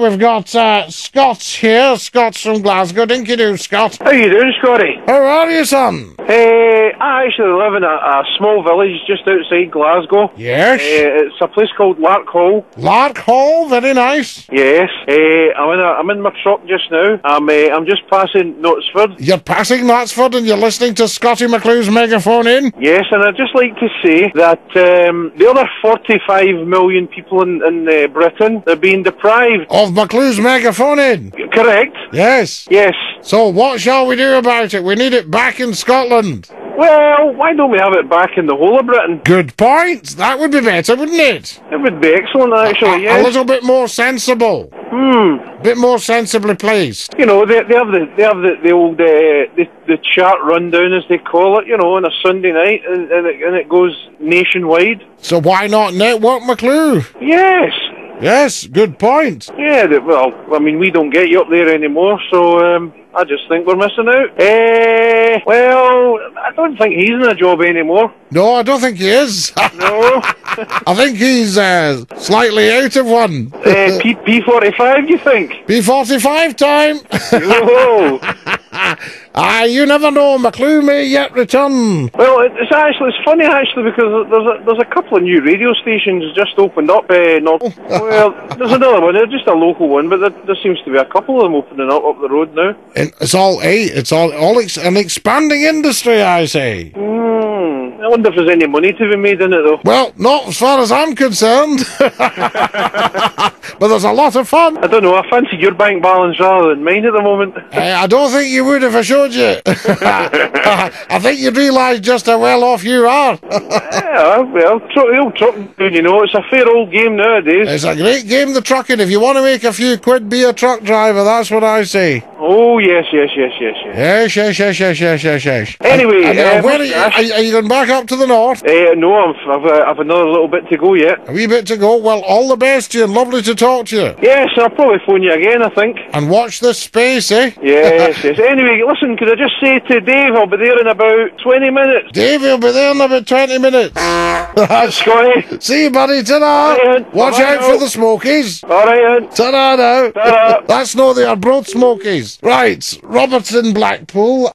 We've got uh, Scott here. Scott's from Glasgow. Dinky do, Scott. How you doing, Scotty? How are you, son? Uh, I actually live in a, a small village just outside Glasgow. Yes. Uh, it's a place called Larkhall. Lark Hall, very nice. Yes. Uh, I'm in a, I'm in my truck just now. I'm uh, I'm just passing Knutsford. You're passing Knutsford and you're listening to Scottie McClue's megaphone in. Yes, and I'd just like to say that um, the other 45 million people in, in uh, Britain are being deprived. Of McClue's megaphone in. Correct? Yes. Yes. So what shall we do about it? We need it back in Scotland. Well, why don't we have it back in the whole of Britain? Good point. That would be better, wouldn't it? It would be excellent, actually. A, a Yes. little bit more sensible. Hmm. A bit more sensibly placed. You know, they, they have the they have the, the old uh, the, the chart rundown as they call it. You know, on a Sunday night, and, and, it, and it goes nationwide. So why not Network McClue? Yes, Yes, good point. yeah. Well, I mean, we don't get you up there anymore, so um, I just think we're missing out. Uh, well, I don't think he's in a job anymore. No, I don't think he is. No, I think he's uh, slightly out of one. uh, P P forty five. You think? P45 time. Oh, Ah, you never know. McClue may yet return. well, it's actually it's funny actually because there's a, there's a couple of new radio stations just opened up. Uh, not, well, there's another one, uh, just a local one, but there, there seems to be a couple of them opening up up the road now. And it's all eight. It's all all ex- an expanding industry, I say. Hmm. I wonder if there's any money to be made in it though. Well, not as far as I'm concerned. but there's a lot of fun. I don't know. I fancied your bank balance rather than mine at the moment. Uh, I don't think you would if I showed you. I think you'd realise just how well off you are. yeah, well, tr- the old truck, you know, it's a fair old game nowadays. it's a great game, the trucking. If you want to make a few quid, be a truck driver. That's what I say. Oh yes, yes, yes, yes, yes. Yes, yes, yes, yes, yes, yes, yes. Anyway, and, and, uh, uh, where are you, are, are you going back up to the north? Uh, no, I'm, I've, uh, I've another little bit to go yet. A wee bit to go. Well, all the best to you and lovely to talk to you. Yes, I'll probably phone you again. I think. And watch this space, eh? Yes, yes. Anyway, listen, could I just say to Dave, I'll be there in about 20 minutes. Dave, you'll be there in about 20 minutes. That's- Scotty. See you, buddy. Ta-da. Watch Bye out now. for the smokies. All right, then. Ta-da now. Ta-da. That's not the are both smokies. Right, Robertson Blackpool.